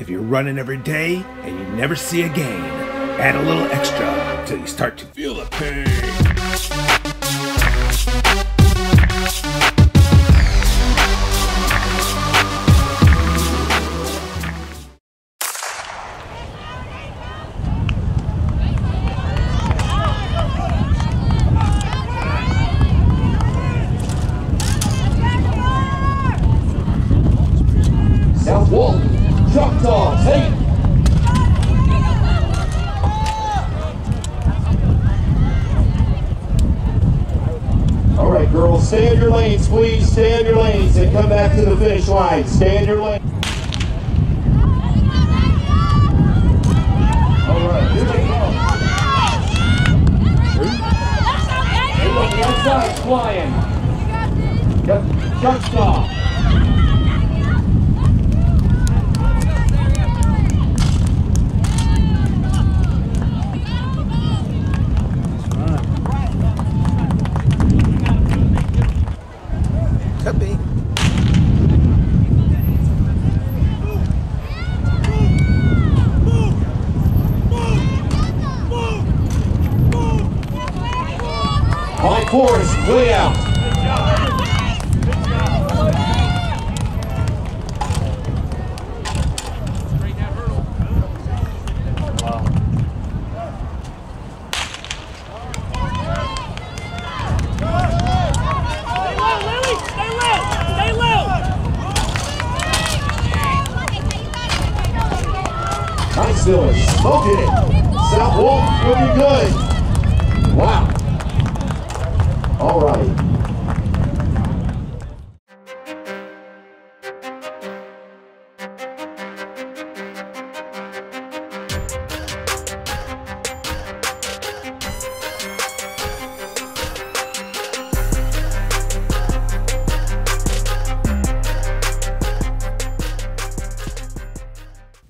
If you're running every day and you never see a gain, add a little extra till you start to feel the pain. Girls, stay in your lanes, please. Stay in your lanes and come back to the finish line. Stay in your lane. All right, here they go. Hey, look, the outside's flying. Yep, Choctaw. Could be. Forrest, way out. Stay low, Lily! Stay low! Stay low! Nice doing. Smoking it. South Wolf looking good. Wow. All right.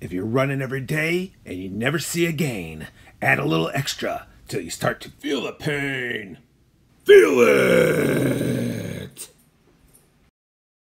If you're running every day and you never see a gain, add a little extra till you start to feel the pain. Feel it!